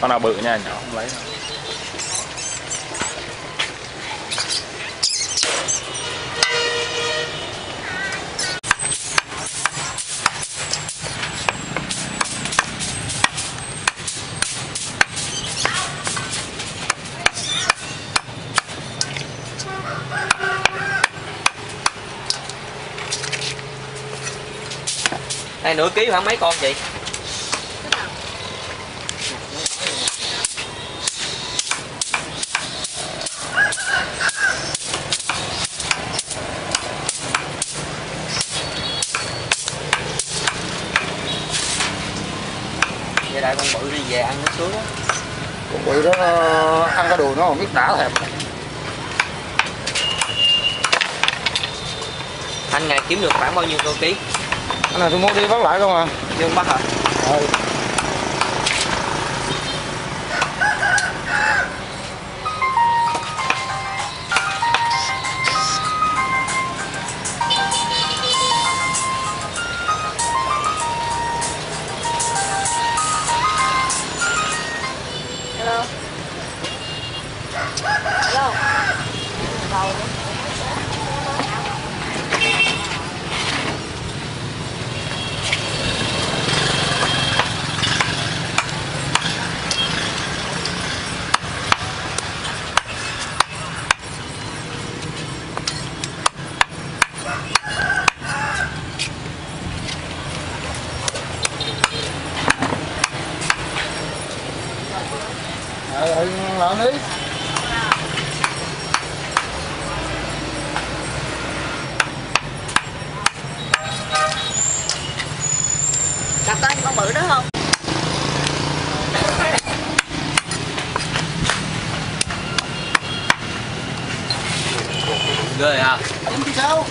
con nào bự nha nhỏ không lấy đâu. đây nửa ký khoảng mấy con chị vậy đại con bự đi về ăn nó sướng á. Con bự đó ăn cái đồ nó không biết đã thèm. Anh ngày kiếm được khoảng bao nhiêu đô ký? Cái này tôi mua đi bắt lại không à? Dương bắt hả? Ừ. Hello. Đầu nữa. ừ, ừ làm đi Có anh con bự đó không? ghê à Em sao